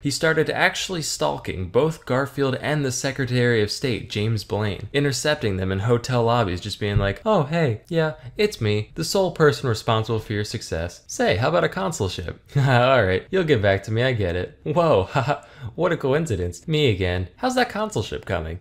he started actually stalking both Garfield and the Secretary of State, James Blaine, intercepting them in hotel lobbies, just being like, oh, hey, yeah, it's me, the sole person responsible for your success. Say, how about a consulship? Alright, you'll get back to me, I get it. Whoa, haha, what a coincidence. Me again. How's that consulship coming?